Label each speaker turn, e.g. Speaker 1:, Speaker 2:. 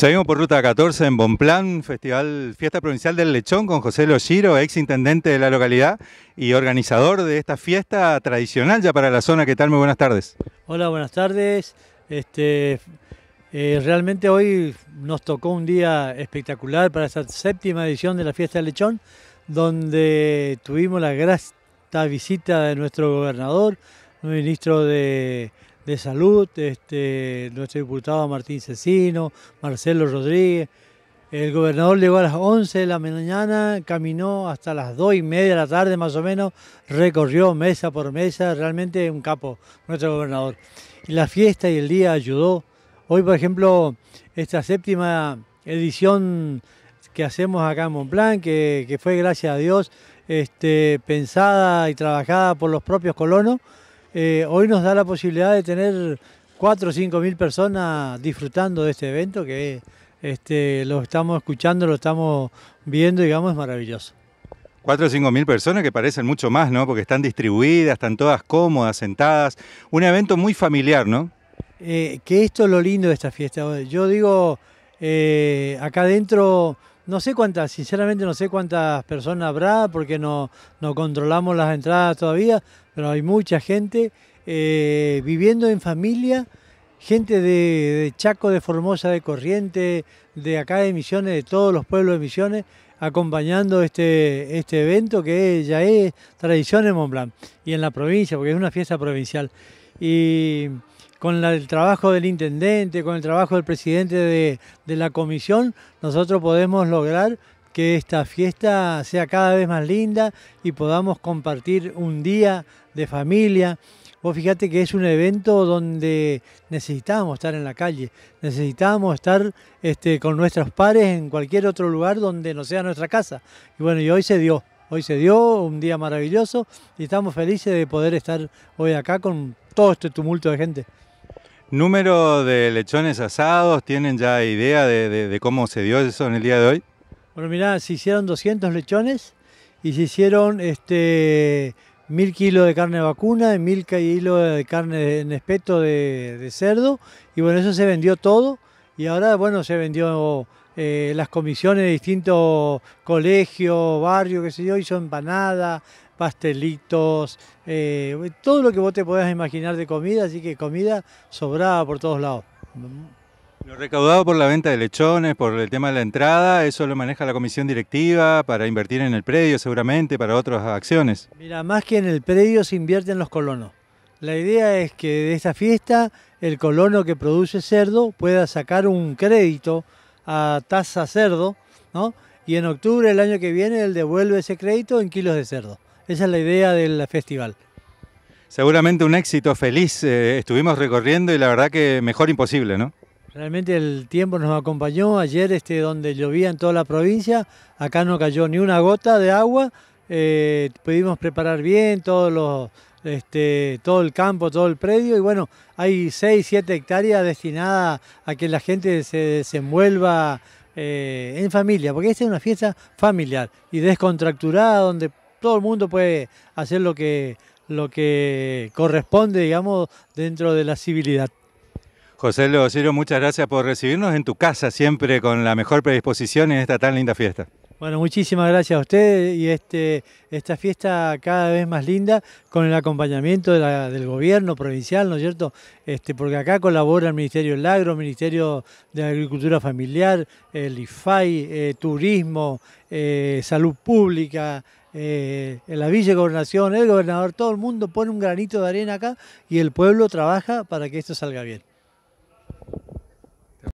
Speaker 1: Seguimos por Ruta 14 en Bonplan, Festival Fiesta Provincial del Lechón con José Loshiro, ex intendente de la localidad y organizador de esta fiesta tradicional ya para la zona. ¿Qué tal? Muy buenas tardes.
Speaker 2: Hola, buenas tardes. Este, eh, realmente hoy nos tocó un día espectacular para esta séptima edición de la Fiesta del Lechón, donde tuvimos la grata visita de nuestro gobernador, ministro de de Salud, este, nuestro diputado Martín Cecino, Marcelo Rodríguez. El gobernador llegó a las 11 de la mañana, caminó hasta las 2 y media de la tarde más o menos, recorrió mesa por mesa, realmente un capo nuestro gobernador. Y la fiesta y el día ayudó. Hoy, por ejemplo, esta séptima edición que hacemos acá en Montblanc, que, que fue gracias a Dios este, pensada y trabajada por los propios colonos, eh, hoy nos da la posibilidad de tener 4 o 5 mil personas disfrutando de este evento que este, lo estamos escuchando, lo estamos viendo, digamos, es maravilloso.
Speaker 1: 4 o 5 mil personas que parecen mucho más, ¿no? Porque están distribuidas, están todas cómodas, sentadas. Un evento muy familiar, ¿no?
Speaker 2: Eh, que esto es lo lindo de esta fiesta. Yo digo, eh, acá adentro, no sé cuántas, sinceramente no sé cuántas personas habrá porque no, no controlamos las entradas todavía, pero hay mucha gente eh, viviendo en familia, gente de, Chaco, de Formosa, de Corriente, de acá de Misiones, de todos los pueblos de Misiones, acompañando este, este evento que ya es tradición en Mont y en la provincia, porque es una fiesta provincial. Y con el trabajo del intendente, con el trabajo del presidente de, de la comisión, nosotros podemos lograr que esta fiesta sea cada vez más linda y podamos compartir un día de familia. Vos fíjate que es un evento donde necesitamos estar en la calle, necesitamos estar este, con nuestros pares en cualquier otro lugar donde no sea nuestra casa. Y bueno, y hoy se dio, hoy se dio un día maravilloso y estamos felices de poder estar hoy acá con todo este tumulto de gente.
Speaker 1: ¿Número de lechones asados? ¿Tienen ya idea de cómo se dio eso en el día de hoy?
Speaker 2: Bueno, mirá, se hicieron 200 lechones y se hicieron este, mil kilos de carne vacuna, mil kilos de carne en espeto de, cerdo y bueno, eso se vendió todo y ahora bueno, se vendió eh, las comisiones de distintos colegios, barrios, qué sé yo, hizo empanadas, pastelitos, eh, todo lo que vos te puedas imaginar de comida, así que comida sobraba por todos lados.
Speaker 1: Lo recaudado por la venta de lechones, por el tema de la entrada, eso lo maneja la comisión directiva para invertir en el predio seguramente, para otras acciones.
Speaker 2: Mira, más que en el predio se invierte en los colonos. La idea es que de esta fiesta el colono que produce cerdo pueda sacar un crédito a tasa cerdo, ¿no? Y en octubre del año que viene él devuelve ese crédito en kilos de cerdo. Esa es la idea del festival.
Speaker 1: Seguramente un éxito feliz. Eh, estuvimos recorriendo y la verdad que mejor imposible, ¿no?
Speaker 2: Realmente el tiempo nos acompañó ayer, este, donde llovía en toda la provincia, acá no cayó ni una gota de agua, eh, pudimos preparar bien todos los, este, todo el campo, todo el predio y bueno, hay 6, 7 hectáreas destinadas a que la gente se desenvuelva eh, en familia, porque esta es una fiesta familiar y descontracturada donde todo el mundo puede hacer lo que, lo que corresponde, digamos, dentro de la civilidad.
Speaker 1: José Lociro, muchas gracias por recibirnos en tu casa, siempre con la mejor predisposición en esta tan linda fiesta.
Speaker 2: Bueno, muchísimas gracias a ustedes y este, esta fiesta cada vez más linda con el acompañamiento del gobierno provincial, ¿no es cierto? Este, porque acá colabora el Ministerio del Agro, el Ministerio de Agricultura Familiar, el IFAI, eh, Turismo, eh, Salud Pública, eh, la Villa Gobernación, el gobernador, todo el mundo pone un granito de arena acá y el pueblo trabaja para que esto salga bien.